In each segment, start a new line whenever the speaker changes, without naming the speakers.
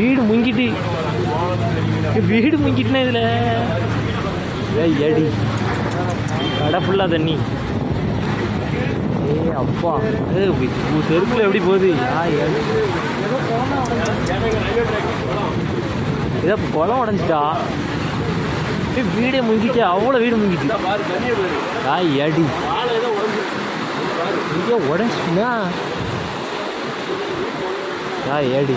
வீடு முங்கிட்டு. வீடு முங்கிட்டுனே இதுல? ஏய் ஏடி. கடை ஃபுல்லாக தண்ணி. ஏய் அப்பா. ஏ எப்படி போகுது? ஆ ஏதோ குளம் உடஞ்சிட்டா. ஏய் வீடே முங்கிட்டு. அவ்வளோ வீடு முங்கிட்டு. ஆ ஏடி. இங்கே உடஞ்சிட்டுனா? ஆ ஏடி.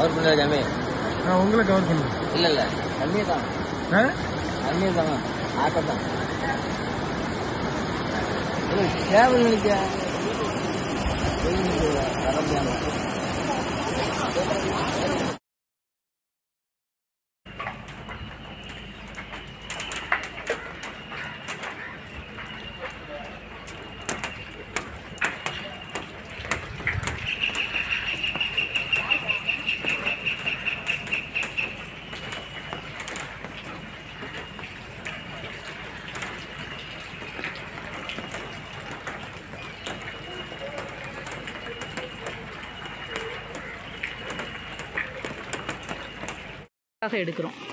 கவர் பண்ண ஜாமே.
நான் உங்களை கவர் பண்ணுறேன்
இல்ல இல்ல. கம்மியா தான். கம்மியா தான். ஆட்டோ தான். கேபிள் நினைக்க
எடுக்கிறோம்.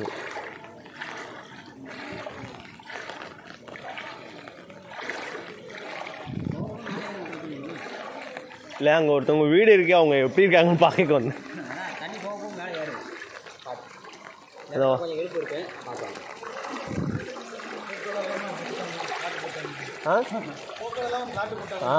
இருக்கு.
இல்லை அங்கே ஒருத்தவங்க வீடு இருக்கு அவங்க எப்படி இருக்காங்கன்னு பார்க்க
வந்து
ஏதோ. ஆ.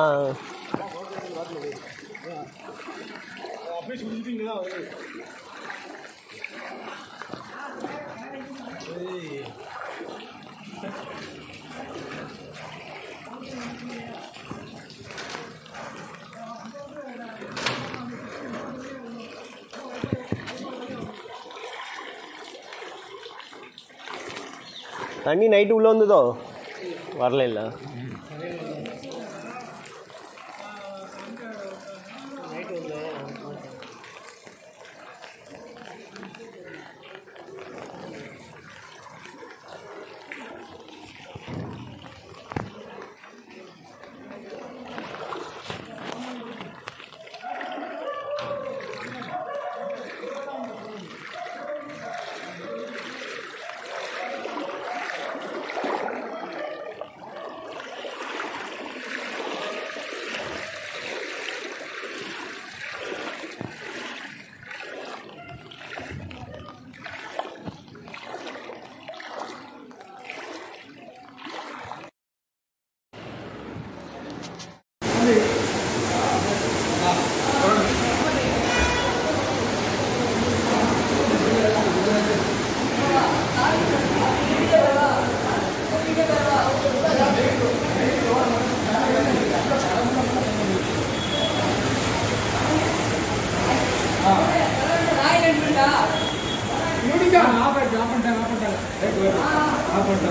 தண்ணி நைட்டு உள்ளே வந்ததோ? வரல இல்லை
ఇంకా ఆపండి ఆపండి ఆపండి ఆపండి